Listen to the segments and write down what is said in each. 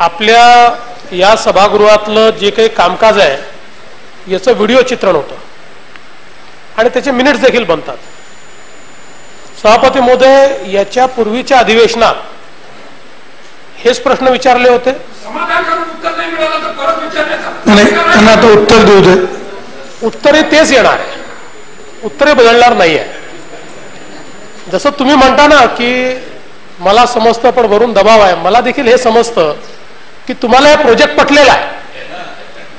आपल्या या सभागृहातलं जे काही कामकाज आहे याचं व्हिडिओ चित्रण होतं. आणि त्याचे मिनिट्स देखील बनतात. सभापती महोदय याच्या पूर्वीच्या अधिवेशनात हेच प्रश्न विचारले होते. समाधान करून उत्तर नाही मिळालं तर परत विचारण्याचा नाही त्यांना आता उत्तर देऊ दे. उत्तरे तेच येणार आहे. उत्तरे बदलणार नाही आहे. जसं तुम्ही म्हणता ना की मला समजतं पण वरून दबाव आहे. मला देखील हे समजतं की तुम्हाला हे प्रोजेक्ट पटलेला आहे.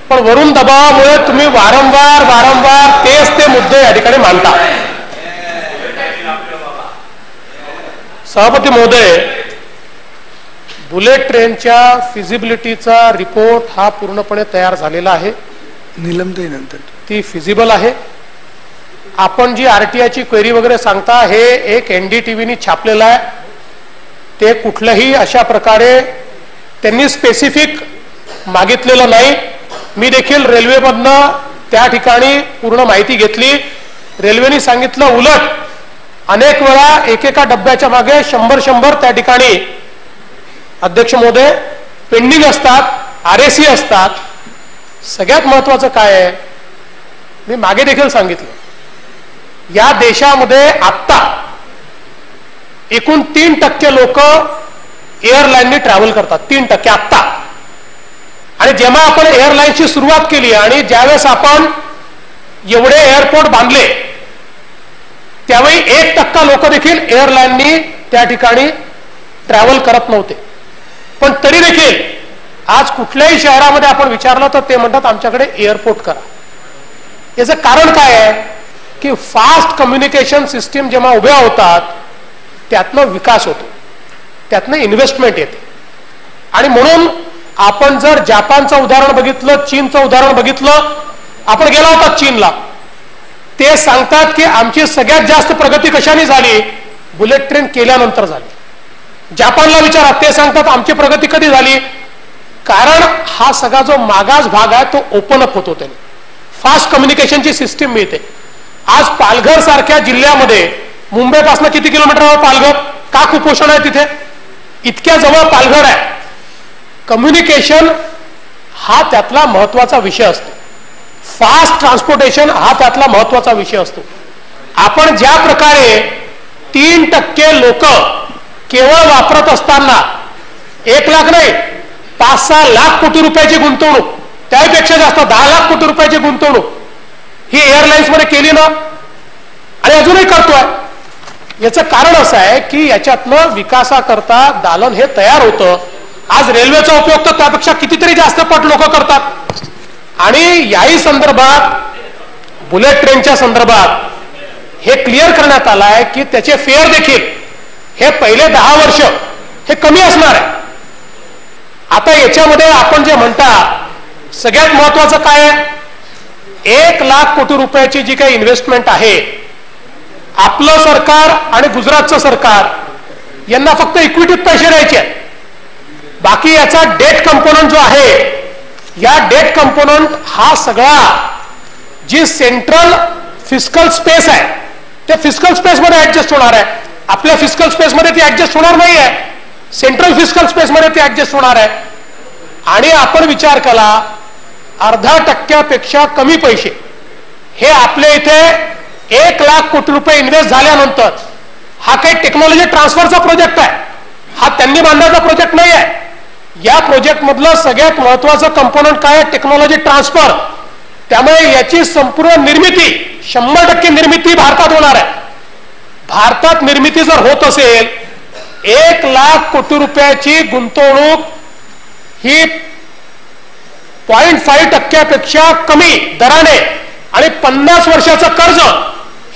पण वरून दबावामुळे तुम्ही वारंवार वारंवार तेच ते मुद्दे या ठिकाणी मांडता. सभापती महोदय बुलेट ट्रेनच्या फिजिबिलिटीचा रिपोर्ट हा पूर्णपणे तयार झालेला आहे. निलमताई नंतर. ती फिजिबल आहे. आपण जी आरटीआयची क्वेरी वगैरे सांगता हे एक एन डी टी व्हीनी छापलेलं आहे. ते कुठल्याही अशा प्रकारे त्यांनी स्पेसिफिक मागितलेलं नाही. मी देखील रेल्वेमधनं त्या ठिकाणी पूर्ण माहिती घेतली. रेल्वेने सांगितलं उलट अनेक वेळा एकेका डब्याच्या मागे शंभर शंभर त्या ठिकाणी अध्यक्ष महोदय पेंडिंग असतात आर एसी असतात. सगळ्यात महत्वाचं काय आहे? मी मागे देखील सांगितलं. या देशामध्ये आत्ता एकूण तीन टक्के लोक एअरलाईनने ट्रॅव्हल करतात. तीन टक्के आत्ता. आणि जेव्हा आपण एअरलाईनची सुरुवात केली आणि ज्यावेळेस आपण एवढे एअरपोर्ट बांधले त्यावेळी एक टक्का लोक देखील एअरलाईननी त्या ठिकाणी ट्रॅव्हल करत नव्हते. पण तरी देखील आज कुठल्याही शहरामध्ये आपण विचारलं तर ते म्हणतात आमच्याकडे एअरपोर्ट करा. याचं कारण काय आहे? की फास्ट कम्युनिकेशन सिस्टीम जेव्हा उभ्या होतात त्यातनं विकास होतो. त्यातनं इन्व्हेस्टमेंट येते. आणि म्हणून आपण जर जपानचं उदाहरण बघितलं चीनचं उदाहरण बघितलं आपण गेला होता चीनला. ते सांगतात की आमची सगळ्यात जास्त प्रगती कशाने झाली? बुलेट ट्रेन केल्यानंतर झाली. जपानला विचारा ते सांगतात आमची प्रगती कधी झाली? कारण हा सगळा जो मागास भाग आहे तो ओपन अप होतो त्याने. फास्ट कम्युनिकेशनची सिस्टीम मिळते. आज पालघर सारख्या जिल्ह्यामध्ये मुंबईपासून किती किलोमीटरवर पालघर? का कुपोषण आहे तिथे? इतक्या जवळ पालघर आहे. कम्युनिकेशन हा त्यातला महत्त्वाचा विषय असतो. फास्ट ट्रान्सपोर्टेशन हा त्यातला महत्त्वाचा विषय असतो. आपण ज्या प्रकारे तीन टक्के लोक केवळ वापरत असताना एक लाख नाही पाच सहा लाख कोटी रुपयाची गुंतवणूक त्यापेक्षा जास्त दहा लाख कोटी रुपयाची गुंतवणूक ही एअरलाइन्समध्ये केली ना? आणि अजूनही करतोय. याचं कारण असं आहे की याच्यातलं विकासाकरता दालन हे तयार होतं. आज रेल्वेचा उपयोग तर त्यापेक्षा कितीतरी जास्त पट लोक करतात. आणि याही संदर्भात बुलेट ट्रेनच्या संदर्भात हे क्लिअर करण्यात आलं आहे की त्याचे फेअर देखील हे पहिले दहा वर्ष हे कमी असणार आहे. आता याच्यामध्ये आपण जे म्हणता सगळ्यात महत्वाचं काय आहे? एक लाख कोटी रुपयाची जी काही इन्व्हेस्टमेंट आहे आपलं सरकार आणि गुजरातचं सरकार यांना फक्त इक्विटीत पैसे द्यायचे बाकी याचा डेट कंपोनंट जो आहे या डेट कंपोनंट हा सगळा जी सेंट्रल फिस्कल स्पेस आहे त्या फिस्कल स्पेसमध्ये ऍडजस्ट होणार आहे. आपल्या फिस्कल स्पेसमध्ये ती ऍडजस्ट होणार नाही आहे. सेंट्रल फिस्कल स्पेसमध्ये ती ऍडजस्ट होणार आहे. आणि आपण विचार केला अर्धा टक्क्यापेक्षा कमी पैसे. हे आपल्या इथे एक लाख कोटी रुपये इन्व्हेस्ट झाल्यानंतर हा काही टेक्नॉलॉजी ट्रान्सफरचा प्रोजेक्ट आहे. हा त्यांनी बांधायचा प्रोजेक्ट नाही आहे या प्रोजेक्ट मधलं सगळ्यात महत्वाचं कंपोनंट काय आहे? टेक्नॉलॉजी ट्रान्सफर त्यामुळे याची संपूर्ण निर्मिती शंभर टक्के निर्मिती भारतात होणार आहे. भारतात निर्मिती जर होत असेल एक लाख कोटी रुपयाची गुंतवणूक ही पॉईंट फाईव्ह टक्क्यापेक्षा कमी दराने आणि पन्नास वर्षाचं कर्ज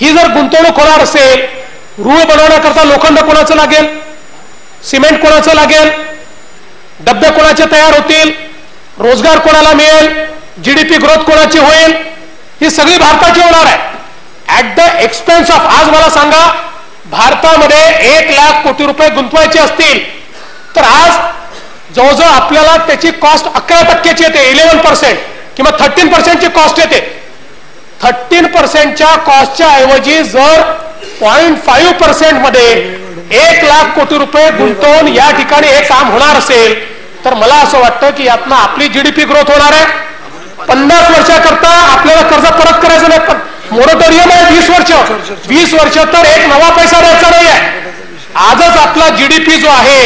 ही जर गुंतवणूक होणार असेल रूळ बनवण्याकरता लोखंड कोणाचं लागेल? सिमेंट कोणाचं लागेल? डब्बे कोणाचे तयार होतील? रोजगार कोणाला मिळेल? जीडीपी ग्रोथ कोणाची होईल? ही सगळी भारताची होणार आहे. ऍट द एक्सपेन्स ऑफ आज मला सांगा भारतामध्ये एक लाख कोटी रुपये गुंतवायचे असतील तर आज जवळजवळ आपल्याला त्याची कॉस्ट अकरा टक्क्याची येते इलेव्हन पर्सेंट किंवा थर्टीन पर्सेंटची कॉस्ट येते. थर्टीन पर्सेंटच्या कॉस्टच्या ऐवजी जर पॉईंट फाईव्ह पर्सेंटमध्ये एक लाख कोटी रुपये गुंतवून या ठिकाणी हे काम होणार असेल तर मला असं वाटतं की यातनं आपली जीडीपी ग्रोथ होणार आहे. पन्नास वर्षाकरता आपल्याला कर्ज परत करायचं नाही पण मोरटोरियम आहे वीस वर्ष. वीस वर्ष तर एक नवा पैसा द्यायचा नाही आहे आजच आपला जीडीपी जो आहे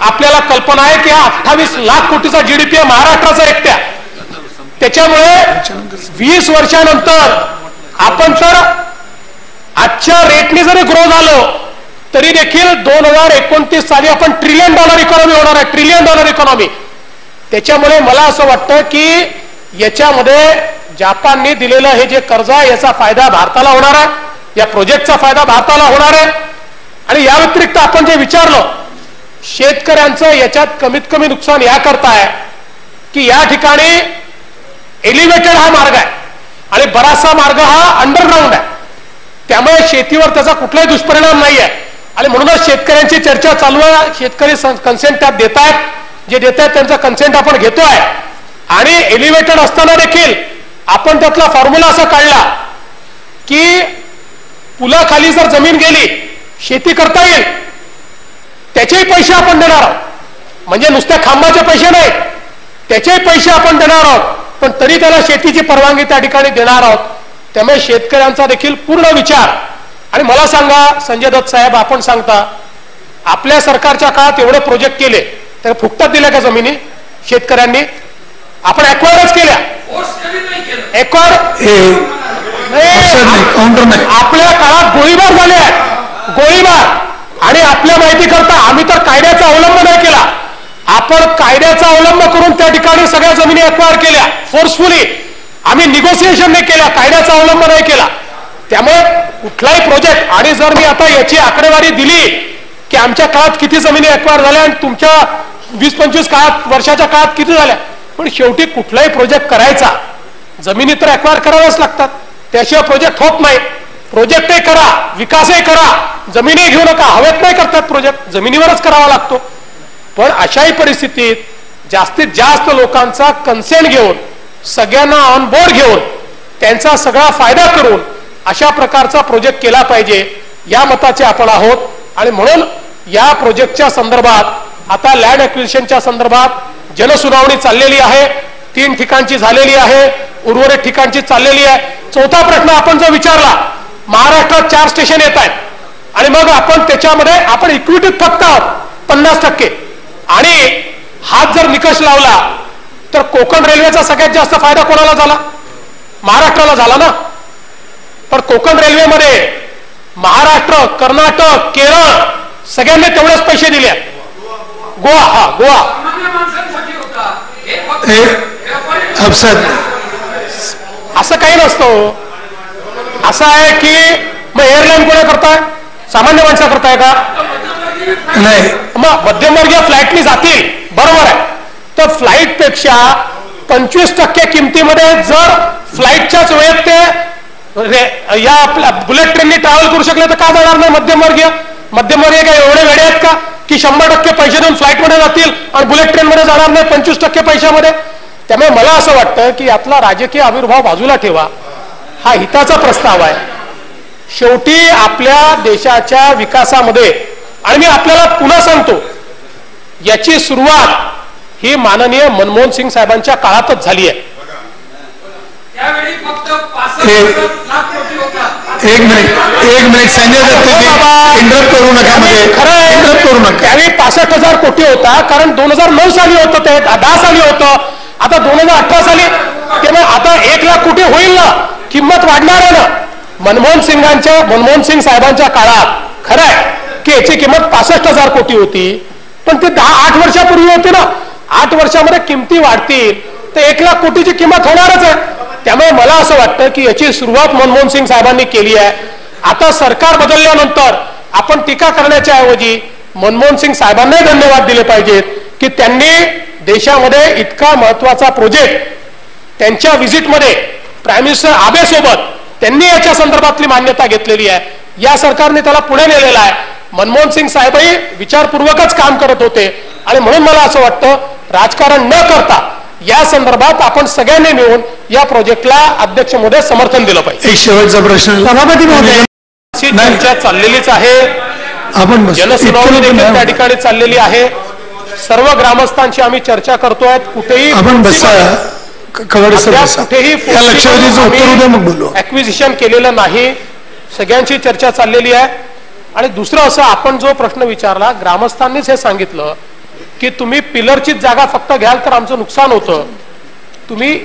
आपल्याला कल्पना आहे की अठ्ठावीस लाख कोटीचा जीडीपी आहे महाराष्ट्राचा एकट्या. त्याच्यामुळे वीस वर्षानंतर आपण तर आजच्या रेटने जरी ग्रो झालो तरी देखील दोन हजार एकोणतीस साली आपण ट्रिलियन डॉलर इकॉनॉमी होणार आहे. ट्रिलियन डॉलर इकॉनॉमी त्याच्यामुळे मला असं वाटतं की याच्यामध्ये जापानने दिलेलं हे जे कर्ज आहे याचा फायदा भारताला होणार आहे. या प्रोजेक्टचा फायदा भारताला होणार आहे. आणि या व्यतिरिक्त आपण जे विचारलं शेतकऱ्यांचं याच्यात कमीत कमी नुकसान या करताय की या ठिकाणी एलिव्हेटेड हा मार्ग आहे. आणि बराचसा मार्ग हा अंडरग्राऊंड आहे. त्यामुळे शेतीवर त्याचा कुठलाही दुष्परिणाम नाही आहे आणि म्हणूनच शेतकऱ्यांची चर्चा चालू आहे. शेतकरी कन्सेंट त्यात देत आहेत जे देत आहेत त्यांचा कन्सेंट आपण घेतोय. आणि एलिव्हेटेड असताना देखील आपण त्यातला फॉर्म्युला असा काढला की पुलाखाली जर जमीन गेली शेती करता येईल. त्याचेही पैसे आपण देणार आहोत. म्हणजे नुसत्या खांबाचे पैसे नाही. त्याचेही पैसे आपण देणार आहोत. पण तरी त्याला शेतीची परवानगी त्या ठिकाणी देणार आहोत. त्यामुळे शेतकऱ्यांचा देखील पूर्ण विचार. आणि मला सांगा संजय दत्त साहेब आपण सांगता आपल्या सरकारच्या काळात एवढे प्रोजेक्ट केले तर फुकटात दिल्या का जमिनी शेतकऱ्यांनी? आपण ॲक्वायरच केल्या. एक्वायर आपल्या काळात गोळीबार झाले आहेत. गोळीबार. आणि आपल्या माहिती करता आम्ही तर कायद्याचा अवलंब नाही केला. आपण कायद्याचा अवलंब करून त्या ठिकाणी सगळ्या जमिनी अक्वायर केल्या. फोर्सफुली आम्ही निगोसिएशन नाही केल्या कायद्याचा अवलंब नाही केला. त्यामुळे कुठलाही प्रोजेक्ट आणि जर मी आता याची आकडेवारी दिली की आमच्या काळात किती जमिनी अक्वायर झाल्या आणि तुमच्या वीस पंचवीस काळात वर्षाच्या काळात किती झाल्या? पण शेवटी कुठलाही प्रोजेक्ट करायचा. जमिनी तर अक्वायर कराव्याच लागतात. त्याशिवाय प्रोजेक्ट होत नाही. प्रोजेक्टही करा विकासही करा. जमिनी घेऊ नका हवेत नाही करतात प्रोजेक्ट जमिनीवरच करावा लागतो. पण अशाही परिस्थितीत जास्तीत जास्त लोकांचा कन्सेंट घेऊन सगळ्यांना ऑन बोर्ड घेऊन त्यांचा सगळा फायदा करून अशा प्रकारचा प्रोजेक्ट केला पाहिजे या मताचे आपण आहोत. आणि म्हणून या प्रोजेक्टच्या संदर्भात आता लँड अक्विजिशनच्या संदर्भात जनसुनावणी चाललेली आहे. तीन ठिकाणची झालेली आहे. उर्वरित ठिकाणची चाललेली आहे. चौथा प्रश्न आपण जो विचारला महाराष्ट्रात चार स्टेशन येत आहेत. आणि मग आपण त्याच्यामध्ये आपण इक्विटीत फक्त आहोत. पन्नास टक्के. आणि हात जर निकष लावला तर कोकण रेल्वेचा सगळ्यात जास्त फायदा कोणाला झाला? महाराष्ट्राला झाला ना? पण कोकण रेल्वेमध्ये महाराष्ट्र कर्नाटक केरळ सगळ्यांनी तेवढेच पैसे दिले. गोवा हा गोवा. असं काही नसतं. असं आहे की मग एअरलाईन कोणा करताय? सामान्य माणसा करताय का? नाही. मग मध्यमवर्गीय फ्लाईटनी जातील. बरोबर आहे. तर फ्लाईटपेक्षा पंचवीस टक्के किमतीमध्ये जर फ्लाईटच्याच वेळेत ते या आपल्या बुलेट ट्रेननी ट्रॅव्हल करू शकले तर का जाणार नाही मध्यमवर्गीय? मध्यमवर्गीय काय एवढे वेळे आहेत का? की शंभर टक्के पैसे देऊन फ्लाईटमध्ये जातील आणि बुलेट ट्रेनमध्ये जाणार नाही पंचवीस टक्के पैशामध्ये? त्यामुळे मला असं वाटतं की यातला राजकीय आविर्भाव बाजूला ठेवा. हा हिताचा प्रस्ताव आहे. शेवटी आपल्या देशाच्या विकासामध्ये आणि मी आपल्याला पुन्हा सांगतो याची सुरुवात ही माननीय मनमोहन सिंग साहेबांच्या काळातच झाली आहे. त्यावेळी फक्त पासष्ट हे- लाख कोटी होता. एक मिनिट एक मिनिट संजय हो. इंटरप्ट करू नका मध्ये. इंटरप्ट करू नका. त्यावेळी पासष्ट हजार कोटी होता कारण दोन हजार नऊ साली होतं ते दहा साली होतं. आता दोन हजार अठरा साली तेव्हा आता एक लाख कोटी होईल ना किंमत वाढणार आहे ना. मनमोहन सिंगांच्या मनमोहन सिंग साहेबांच्या काळात. खरं आहे. की याची किंमत पासष्ट हजार कोटी होती. पण ते दहा आठ वर्षापूर्वी होती ना. आठ वर्षामध्ये किमती वाढतील. तर एक लाख कोटीची किंमत होणारच आहे. त्यामुळे मला असं वाटतं की याची सुरुवात मनमोहन सिंग साहेबांनी केली आहे. आता सरकार बदलल्यानंतर आपण टीका करण्याच्या ऐवजी मनमोहन सिंग साहेबांनाही धन्यवाद दिले पाहिजेत की त्यांनी देशामध्ये इतका महत्त्वाचा प्रोजेक्ट त्यांच्या व्हिजिटमध्ये प्राईम मिनिस्टर आबे सोबत त्यांनी याच्या संदर्भातली मान्यता घेतलेली आहे. या सरकारने त्याला पुढे नेलेला आहे. मनमोहन सिंग साहेबही विचारपूर्वकच काम करत होते. आणि म्हणून मला असं वाटतं राजकारण न करता या संदर्भात आपण सगळ्यांनी मिळून या प्रोजेक्टला अध्यक्ष मोदी समर्थन दिलं पाहिजे. एक शेवटचा प्रश्न. सभापती महोदय. चर्चा चाललेलीच आहे. आपण बस. जनसुनावणी देखील त्या. ठिकाणी चाललेली आहे. सर्व ग्रामस्थांशी आम्ही चर्चा करतोय. कुठेही आपण कुठेही ऍक्विजिशन केलेलं नाही. सगळ्यांची चर्चा चाललेली आहे. आणि दुसरं असं आपण जो प्रश्न विचारला ग्रामस्थांनीच हे सांगितलं की तुम्ही पिलरचीच जागा फक्त घ्याल तर आमचं नुकसान होतं. तुम्ही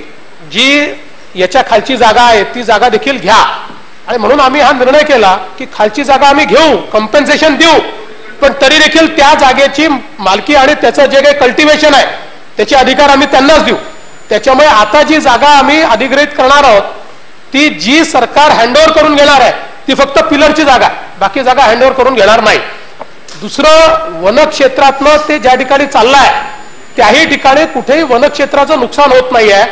जी याच्या खालची जागा आहे ती जागा देखील घ्या. आणि म्हणून आम्ही हा निर्णय केला की खालची जागा आम्ही घेऊ कम्पेन्सेशन देऊ. पण तरी देखील त्या जागेची मालकी आणि त्याचं जे काही कल्टिवेशन आहे त्याचे अधिकार आम्ही त्यांनाच देऊ. त्याच्यामुळे आता जी जागा आम्ही अधिग्रहित करणार आहोत ती जी सरकार हँडओव्हर करून घेणार आहे ती फक्त पिलरची जागा आहे. बाकी जागा हँडओव्हर करून घेणार नाही. दुसरं वनक्षेत्रातनं ते ज्या ठिकाणी चाललंय त्याही ठिकाणी कुठेही वनक्षेत्राचं नुकसान होत नाही आहे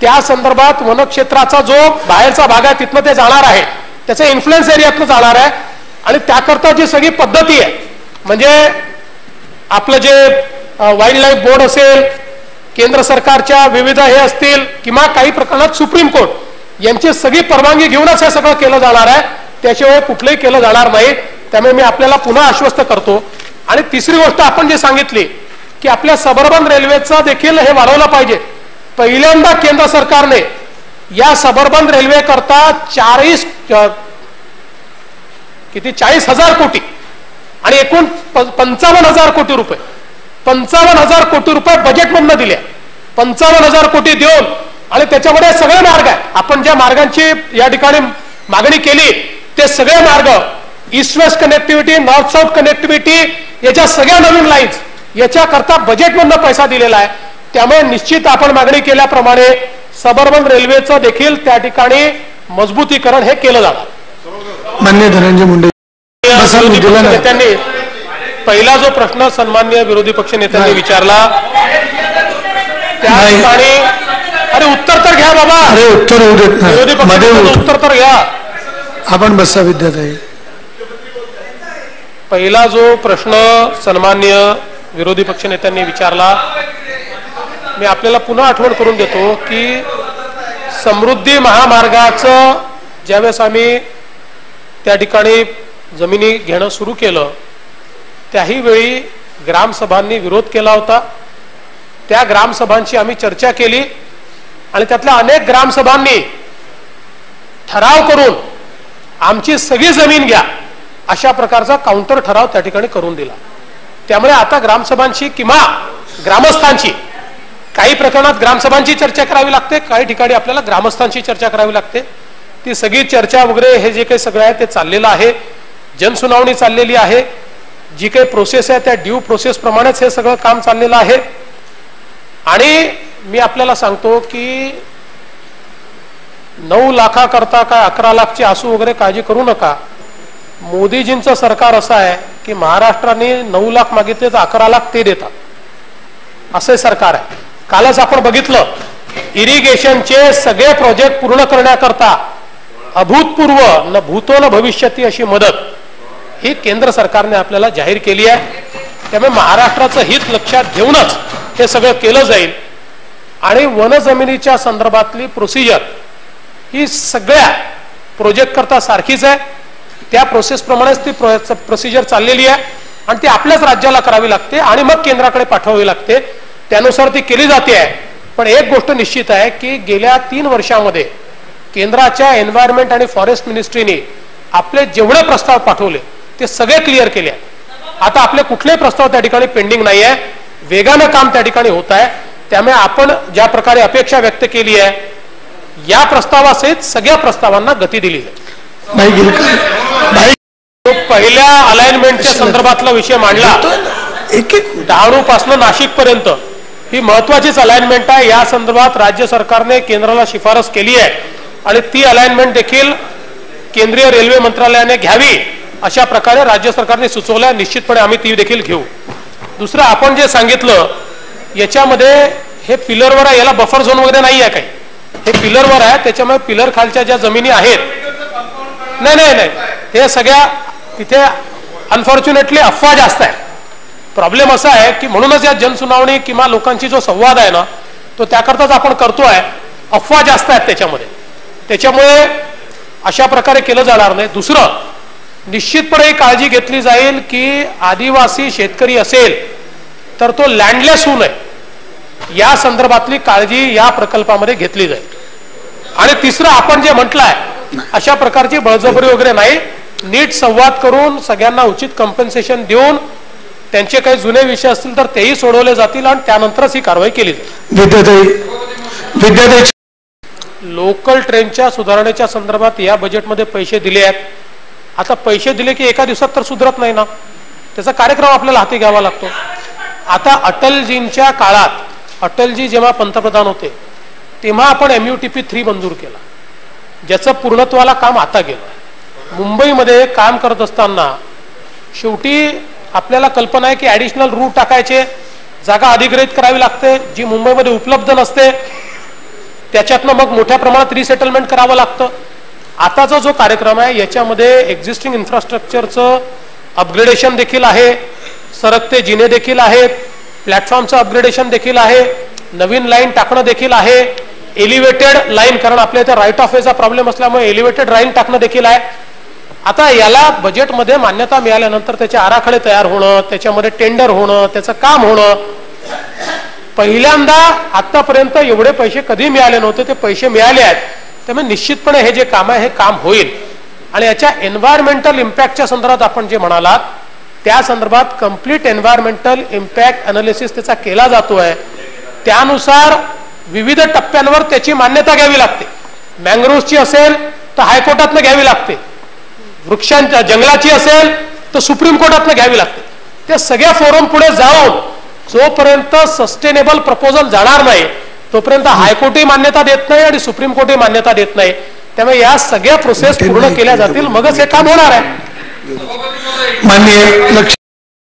त्या संदर्भात वनक्षेत्राचा जो बाहेरचा भाग आहे तिथनं ते जाणार आहे. त्याचं इन्फ्लुएन्स एरियातनं जाणार आहे. आणि त्याकरता जी सगळी पद्धती आहे म्हणजे आपलं जे वाईल्ड लाईफ बोर्ड असेल केंद्र सरकारच्या विविध हे असतील किंवा काही प्रकरणात सुप्रीम कोर्ट यांची सगळी परवानगी घेऊनच हे सगळं केलं जाणार आहे. त्याशिवाय कुठलंही केलं जाणार नाही. त्यामुळे मी आपल्याला पुन्हा आश्वस्त करतो. आणि तिसरी गोष्ट आपण जे सांगितली की आपल्या सबर्बन रेल्वेचं देखील हे वाढवलं पाहिजे. पहिल्यांदा केंद्र सरकारने या सबर्बन रेल्वे करता चाळीस किती? चाळीस हजार कोटी आणि एकूण पंचावन्न हजार कोटी रुपये. पंचावन्न हजार कोटी रुपये बजेटमधनं दिले. पंचावन्न हजार कोटी देऊन आणि त्याच्यामध्ये सगळे मार्ग आहे आपण ज्या मार्गांची या ठिकाणी मागणी केली ते सगळे मार्ग east west connectivity north south connectivity याच्या सगळ्या नवीन लाईन्स याच्याकरता बजेटमधनं पैसा दिलेला आहे त्यामुळे निश्चित आपण मागणी केल्याप्रमाणे सबर्बन रेल्वेचं देखील त्या ठिकाणी मजबूतीकरण हे केलं जाणार मान्य धनंजय मुंडे. नेत्यांनी पहिला जो प्रश्न सन्मान्य विरोधी पक्ष नेत्यांनी. विचारला त्या. ठिकाणी अरे उत्तर तर घ्या बाबा अरे उत्तर उत्तर तर घ्या आपण बसा विद्याताई पहिला जो प्रश्न सन्मान्य विरोधी पक्ष नेत्यांनी विचारला मी आपल्याला पुन्हा आठवण करून देतो की समृद्धी महामार्गाचं ज्यावेळेस आम्ही त्या ठिकाणी जमिनी घेणं सुरू केलं त्याही वेळी ग्रामसभांनी विरोध केला होता. त्या ग्रामसभांची आम्ही चर्चा केली आणि त्यातल्या अनेक ग्रामसभांनी ठराव करून आमची सगळी जमीन घ्या. अशा प्रकारचा काउंटर ठराव त्या ठिकाणी करून दिला. त्यामुळे आता ग्रामसभांची किंवा ग्रामस्थांची काही प्रकरणात ग्रामसभांची चर्चा करावी लागते काही ठिकाणी आपल्याला ग्रामस्थांची चर्चा करावी लागते. ती सगळी चर्चा वगैरे हे जे काही सगळं आहे ते चाललेलं आहे. जनसुनावणी चाललेली आहे. जी काही प्रोसेस आहे त्या ड्यू प्रोसेस प्रमाणेच हे सगळं काम चाललेलं आहे. आणि मी आपल्याला सांगतो की नऊ लाखाकरता काय अकरा लाखची आसू वगैरे काळजी करू नका. मोदीजींचं सरकार असं आहे की महाराष्ट्राने नऊ लाख मागितले तर अकरा लाख ते देतात. असे सरकार आहे. कालच आपण बघितलं इरिगेशनचे सगळे प्रोजेक्ट पूर्ण करण्याकरता अभूतपूर्व न भूतो न भविष्यती अशी मदत ही केंद्र सरकारने आपल्याला जाहीर केली आहे. त्यामुळे महाराष्ट्राचं हित लक्षात घेऊनच हे सगळं केलं जाईल. आणि वन जमिनीच्या संदर्भातली प्रोसिजर ही सगळ्या प्रोजेक्ट करता सारखीच आहे. त्या प्रोसेसप्रमाणेच ती प्रोसिजर चाललेली आहे. आणि ती आपल्याच राज्याला करावी लागते आणि मग केंद्राकडे पाठवावी लागते. त्यानुसार ती केली जाते. आहे पण एक गोष्ट निश्चित आहे की गेल्या तीन वर्षामध्ये केंद्राच्या एन्व्हायरमेंट आणि फॉरेस्ट मिनिस्ट्रीने आपले जेवढे प्रस्ताव पाठवले ते सगळे क्लिअर केले आता आपले कुठले प्रस्ताव त्या ठिकाणी पेंडिंग नाही आहे वेगानं काम त्या ठिकाणी होत आहे. त्यामुळे आपण ज्या प्रकारे अपेक्षा व्यक्त केली आहे या प्रस्तावासहित सगळ्या प्रस्तावांना गती दिली तो पहिल्या अलाइनमेंटच्या संदर्भातला विषय मांडला. एक एक डहाणू पासून नाशिक पर्यंत ही महत्वाचीच अलाइनमेंट आहे. या संदर्भात राज्य सरकारने केंद्राला शिफारस केली आहे. आणि ती अलाइनमेंट देखील केंद्रीय रेल्वे मंत्रालयाने घ्यावी अशा प्रकारे राज्य सरकारने सुचवल्या. निश्चितपणे आम्ही ती देखील घेऊ. दुसरं आपण जे सांगितलं याच्यामध्ये हे पिलरवर आहे याला बफर झोन वगैरे नाही आहे काही. हे पिलरवर आहे त्याच्यामुळे पिलर खालच्या ज्या जमिनी आहेत नाही नाही नाही. हे सगळ्या तिथे अनफॉर्च्युनेटली अफवा जास्त आहे. प्रॉब्लेम असा आहे की म्हणूनच या जनसुनावणी किंवा लोकांची जो संवाद आहे ना तो त्याकरताच आपण करतोय. अफवा जास्त आहेत त्याच्यामध्ये. त्याच्यामुळे अशा प्रकारे केलं जाणार नाही. दुसरं निश्चितपणे काळजी घेतली जाईल की आदिवासी शेतकरी असेल तर तो लँडलेस होऊ नये. या संदर्भातली काळजी या प्रकल्पामध्ये घेतली जाईल. आणि तिसरं आपण जे म्हटलंय अशा प्रकारची बळजबरी वगैरे नाही. नीट संवाद करून सगळ्यांना उचित कम्पन्सेशन देऊन त्यांचे काही जुने विषय असतील तर तेही सोडवले जातील आणि त्यानंतरच ही कारवाई केली जाईल. लोकल ट्रेनच्या सुधारणेच्या संदर्भात या बजेटमध्ये पैसे दिले आहेत. आता पैसे दिले की एका दिवसात तर सुधरत नाही ना. त्याचा कार्यक्रम आपल्याला हाती घ्यावा लागतो. आता अटलजींच्या काळात अटलजी जेव्हा पंतप्रधान होते तेव्हा आपण M U T P three मंजूर केला. ज्याचं पूर्णत्वाला काम आता गेलं. मुंबईमध्ये काम करत असताना शेवटी आपल्याला कल्पना आहे की ॲडिशनल रूट टाकायचे जागा अधिग्रहित करावी लागते जी मुंबईमध्ये उपलब्ध नसते त्याच्यातनं मग मोठ्या प्रमाणात रिसेटलमेंट करावं लागतं. आताचा जो कार्यक्रम आहे याच्यामध्ये एक्झिस्टिंग इन्फ्रास्ट्रक्चरचं अपग्रेडेशन देखील आहे सरकते जिने देखील आहेत प्लॅटफॉर्मचं अपग्रेडेशन देखील आहे नवीन लाईन टाकणं देखील आहे एलिव्हेटेड लाईन कारण आपल्या इथे राईट ऑफ वेचा प्रॉब्लेम असल्यामुळे एलिव्हेटेड लाईन टाकणं देखील आहे. आता याला बजेटमध्ये मान्यता मिळाल्यानंतर त्याचे आराखडे तयार होणं त्याच्यामध्ये टेंडर होणं त्याचं काम होणं. पहिल्यांदा आतापर्यंत एवढे पैसे कधी मिळाले नव्हते ते पैसे मिळाले आहेत. त्यामुळे निश्चितपणे हे जे काम आहे हे काम होईल. आणि याच्या एन्व्हायरमेंटल इम्पॅक्टच्या संदर्भात आपण जे म्हणालात त्या संदर्भात कंप्लीट एन्व्हायरमेंटल इम्पॅक्ट अनालिसिस त्याचा केला जातोय. त्यानुसार विविध टप्प्यांवर त्याची मान्यता घ्यावी लागते. मँग्रोव्हची असेल तर हायकोर्टातनं घ्यावी लागते. वृक्षांच्या जंगलाची असेल तर सुप्रीम कोर्टातनं घ्यावी लागते. त्या सगळ्या फोरम पुढे जाऊन जोपर्यंत सस्टेनेबल प्रपोजल जाणार नाही तोपर्यंत हायकोर्टही मान्यता देत नाही आणि सुप्रीम कोर्टही मान्यता देत नाही. त्यामुळे या सगळ्या प्रोसेस पूर्ण केल्या जातील. मगच हे काम होणार आहे. माननीय लक्ष